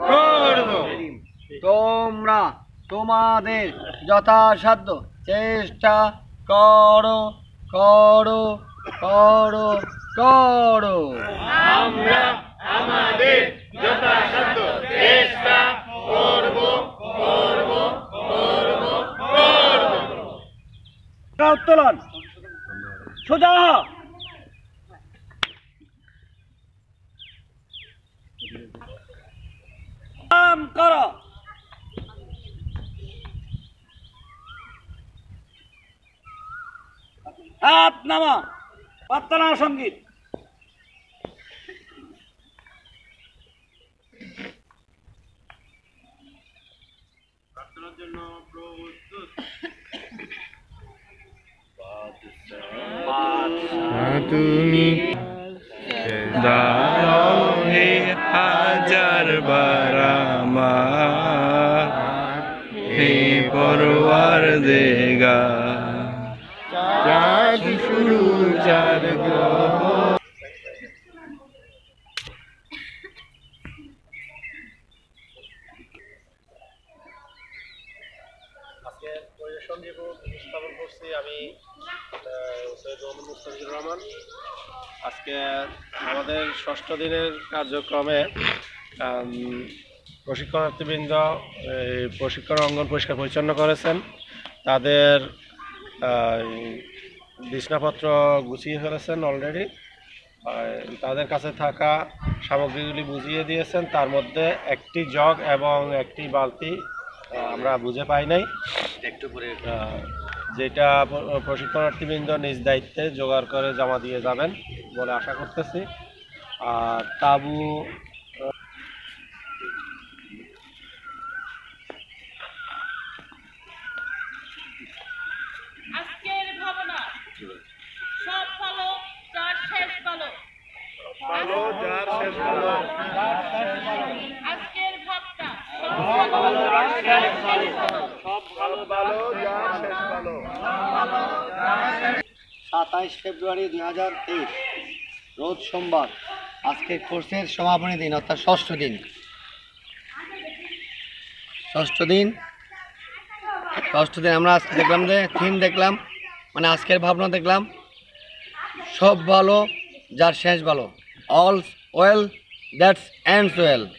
করব। তোমরা তোমাদের যথাসাধ্য চেষ্টা করো করো করো করো। আমরা আমাদের যথাসাধ্য চেষ্টা করব করব করব করব। উত্তোলন। সোজা হাত নামা প্রার্থনা সংগীত। তুমি হে হাজার বারামার হে দেগা উপস্থাপন করছি আমি রহমান। আজকে আমাদের ষষ্ঠ দিনের কার্যক্রমে প্রশিক্ষণার্থীবৃন্দ প্রশিক্ষণ অঙ্গন পরিষ্কার পরিচ্ছন্ন করেছেন। তাদের বিছনাপত্র গুছিয়ে ফেলেছেন অলরেডি তাদের কাছে থাকা সামগ্রীগুলি বুঝিয়ে দিয়েছেন। তার মধ্যে একটি জগ এবং একটি বালতি আমরা বুঝে পাই নাই। একটু যেটা প্রশিক্ষণার্থীবৃন্দ নিজ দায়িত্বে জোগাড় করে জমা দিয়ে যাবেন বলে আশা করতেছি। আর তাবু আজকের ভাবনা সব ভালো যার শেষ ভালো ভালো যার শেষ ভালো। আজকের ভাবনা সব ভালো ভালো সব ভালো ভালো যার শেষ ভালো। সাতাইশ ফেব্রুয়ারি দুই হাজার তেইশ রোজ সোমবার আজকে কোর্সের সমাপনী দিন অর্থাৎ ষষ্ঠ দিন। ষষ্ঠ দিন ষষ্ঠ দিন আমরা আজকে দেখলাম যে থিম দেখলাম মানে আজকের ভাবনা দেখলাম সব ভালো যার শেষ ভালো। all's well that ends well.